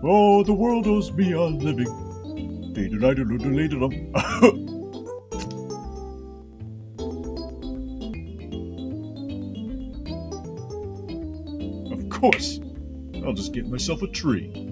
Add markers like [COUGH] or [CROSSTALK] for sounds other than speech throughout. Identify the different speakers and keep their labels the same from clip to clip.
Speaker 1: Oh, the world owes me a living. [LAUGHS] of course. I'll just get myself a tree.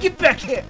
Speaker 2: Get back here!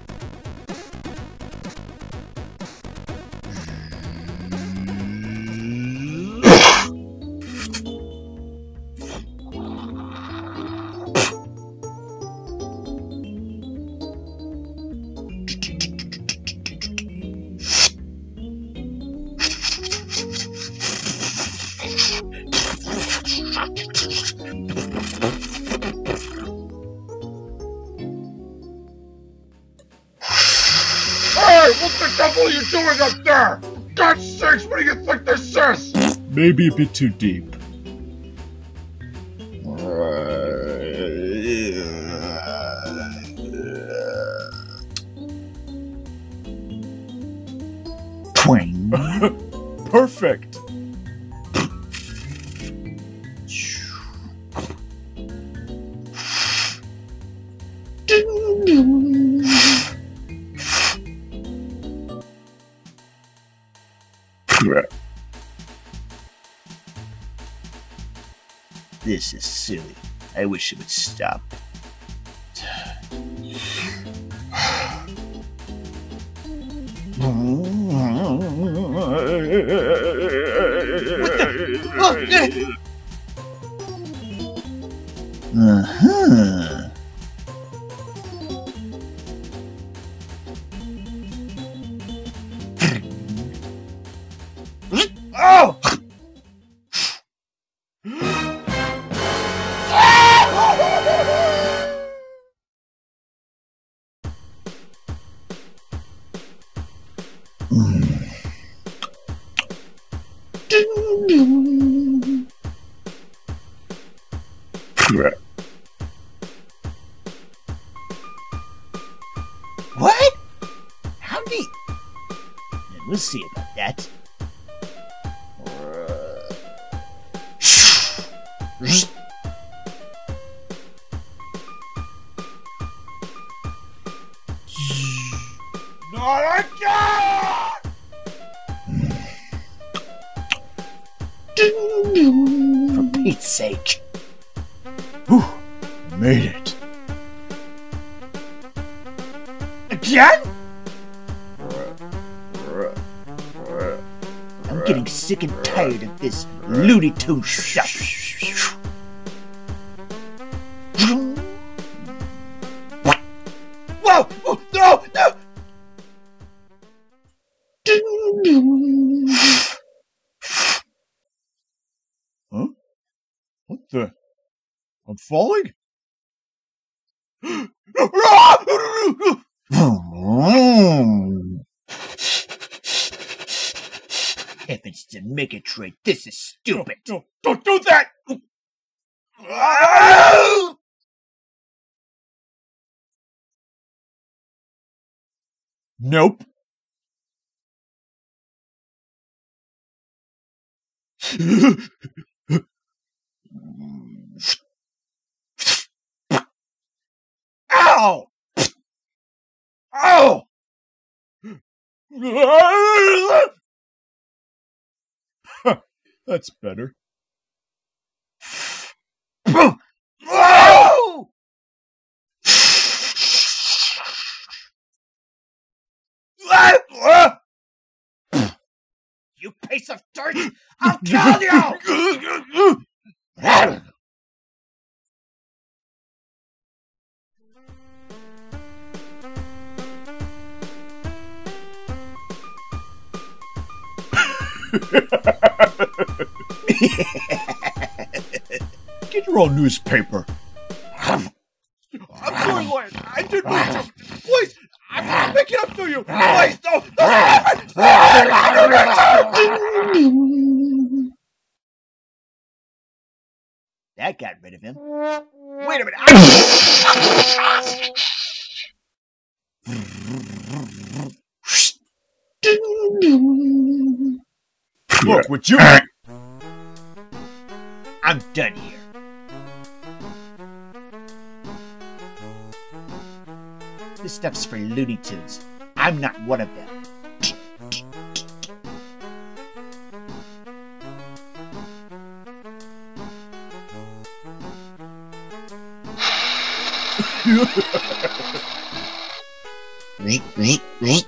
Speaker 3: What the devil are you doing up there? For God's sakes, what do you think this is?
Speaker 1: Maybe a bit too deep.
Speaker 2: Twang. [LAUGHS]
Speaker 1: Perfect.
Speaker 2: This is silly. I wish it would stop. Uh-huh. What? How neat. We'll see about that. For Pete's sake.
Speaker 1: Whew, made it.
Speaker 2: Again? I'm getting sick and tired of this Looney Tune stuff. Whoa! No! No!
Speaker 1: I'm falling?
Speaker 2: Heavens to Murgatroyd, this is stupid.
Speaker 1: No, don't do that! Nope.
Speaker 2: Ow! Ow! [LAUGHS]
Speaker 1: That's better.
Speaker 2: Ow! [LAUGHS] You piece of dirt! I'll kill you! [LAUGHS] [LAUGHS]
Speaker 1: Federal newspaper. I'm sorry, Lawyer. I didn't mean ah. to. Please, I'm gonna ah. it up to you. Ah. Please, no, no. [LAUGHS]
Speaker 2: That got rid of him. Wait a minute. I- [LAUGHS]
Speaker 1: Look, would you?
Speaker 2: I'm done here. This stuff's for Looney Tunes. I'm not one of them.
Speaker 4: Wait, wait, wait.